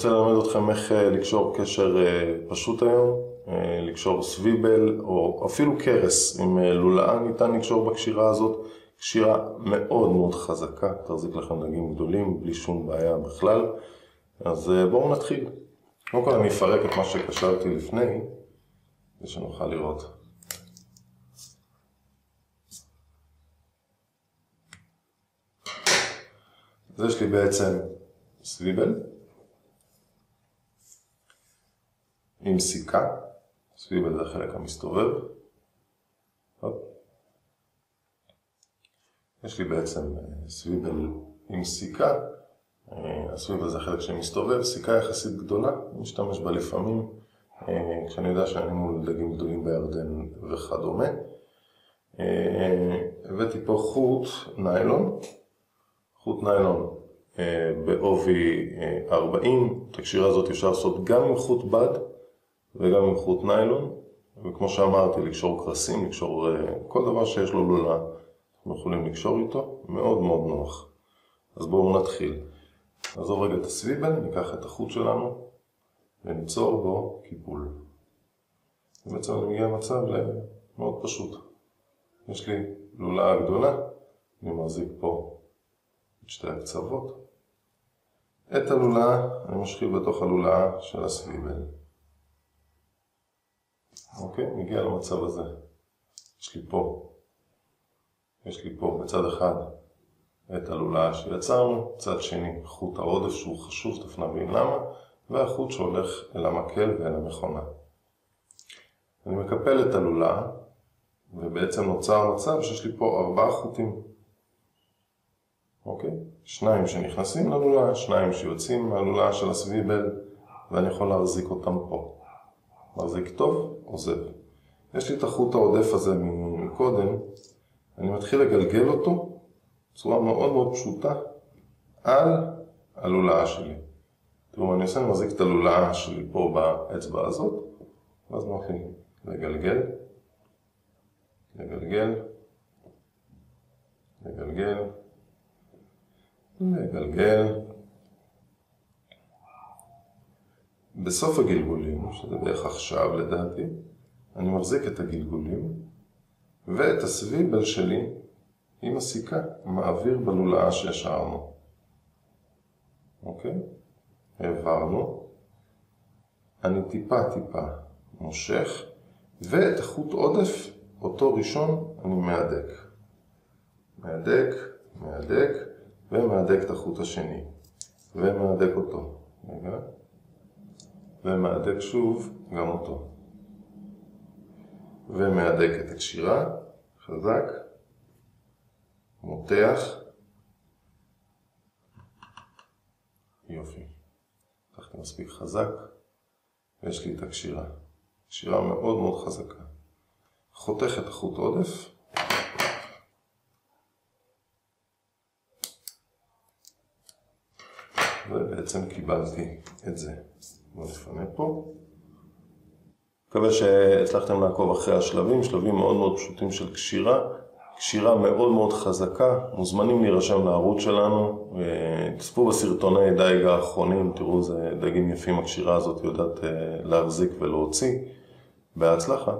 רוצה ללמד אתכם איך אה, לקשור קשר אה, פשוט היום, אה, לקשור סביבל או אפילו קרס עם לולאה ניתן לקשור בקשירה הזאת, קשירה מאוד מאוד חזקה, תחזיק לכם דגים גדולים בלי שום בעיה בכלל, אז בואו נתחיל. קודם כל אני אפרק את מה שקשרתי לפני, כדי שנוכל לראות. אז יש לי בעצם סביבל עם סיכה, סביבל זה החלק המסתובב. יש לי בעצם אה, סביבל עם סיכה, אה, הסביבל זה החלק שמסתובב, סיכה יחסית גדולה, אני משתמש בה לפעמים אה, כשאני יודע שאני מול דגים גדולים בירדן וכדומה. הבאתי פה חוט ניילון, חוט ניילון בעובי 40, את הקשירה הזאת אפשר לעשות גם עם חוט בד וגם עם חוט ניילון, וכמו שאמרתי, לקשור קרסים, לקשור אה, כל דבר שיש לו לולה, אנחנו יכולים לקשור איתו, מאוד מאוד נוח. אז בואו נתחיל. נעזוב רגע את הסביבל, ניקח את החוט שלנו וניצור בו קיפול. בעצם אני מגיע למצב מאוד פשוט. יש לי לולאה גדולה, אני מחזיק פה את שתי הקצוות. את הלולאה אני משחיל בתוך הלולאה של הסביבל. אוקיי? מגיע למצב הזה. יש לי פה, יש לי פה בצד אחד את הלולאה שיצרנו, צד שני חוט העודף שהוא חשוב, תכף נבין למה, והחוט שהולך אל המקל ואל המכונה. אני מקפל את הלולאה, ובעצם נוצר מצב שיש לי פה ארבעה חוטים. אוקיי? שניים שנכנסים ללולאה, שניים שיוצאים מהלולאה של הסביבל, ואני יכול להחזיק אותם פה. מחזיק טוב, עוזב. יש לי את החוט העודף הזה מקודם, אני מתחיל לגלגל אותו בצורה מאוד מאוד פשוטה על הלולאה שלי. תראו מה אני עושה, אני מחזיק את הלולאה שלי פה באצבע הזאת, ואז מתחיל לגלגל, לגלגל, לגלגל, לגלגל, בסוף הגלגולים, שזה בערך עכשיו לדעתי, אני מחזיק את הגלגולים ואת הסביבל שלי עם הסיכה מעביר בלולאה שהשארנו. אוקיי? העברנו. אני טיפה טיפה מושך, ואת החוט עודף, אותו ראשון, אני מהדק. מהדק, מהדק, ומהדק את החוט השני. ומהדק אותו. רגע. ומהדק שוב גם אותו. ומהדק את הקשירה, חזק, מותח, יופי. לקחתי מספיק חזק, ויש לי את הקשירה. קשירה מאוד מאוד חזקה. חותך את החוט עודף, ובעצם קיבלתי את זה. בואו נפנה פה. מקווה שהצלחתם לעקוב אחרי השלבים, שלבים מאוד מאוד פשוטים של קשירה, קשירה מאוד מאוד חזקה, מוזמנים להירשם לערוץ שלנו, תצפו בסרטוני דייג האחרונים, תראו איזה דגים יפים הקשירה הזאת יודעת אה, להחזיק ולהוציא, בהצלחה.